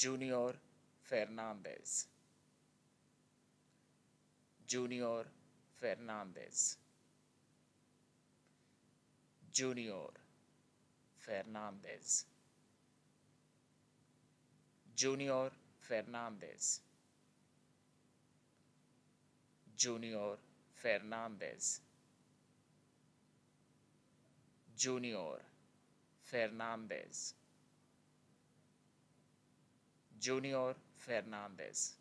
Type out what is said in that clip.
Junior Fernandez. Junior Fernandez. Junior Fernandez. Junior Fernandez. Junior Fernandez. Junior Fernandez Junior Fernandez